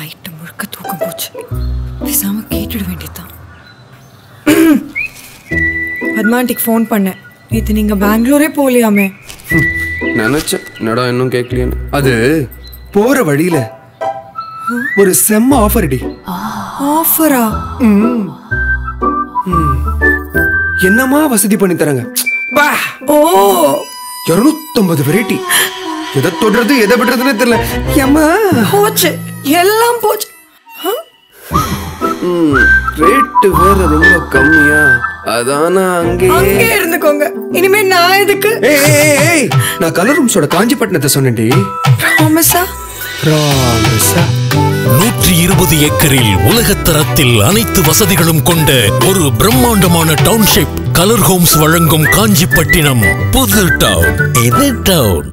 அக்க தூக்கம் போச்சு. பேசாம கேட்டுட வேண்டியதுதான். பத்மாண்டிக்கு ஃபோன் பண்ணேன். இது நீங்க பெங்களூரே போகலையாமே. நினைச்சேன். என்னடா இன்னும் கேட்கலையான்னு அது போற வழியில ஒரு செம்ம ஆஃபர் அடி ஆஃபரா என்னமா வசதி பண்ணி தராங்க? ஓ! இருநூத்தம்பது வெரைட்டி எதை தொடுறது எதை விடுறதுன்னு தெரியல. ஏம்மா? போச்சு. எல்லாம் போச்சு. ரேட்டு வேற ரொம்ப கம்மியா. அதானா அங்கேயே அங்கே இருந்துக்கோங்க. இனிமே நான் எதுக்கு? ஏய் நான் கலர் ரூம்ஸோட காஞ்சிப்பட்டினத்தை சொன்னேன்டி. ப்ராமிஸா ராமசா. நூற்றி இருபது ஏக்கரில் உலகத்தரத்தில் அனைத்து வசதிகளும் கொண்ட ஒரு பிரம்மாண்டமான டவுன்ஷிப் கலர் ஹோம்ஸ் வழங்கும் காஞ்சிப்பட்டினம் புது டவுன் இது டவுன்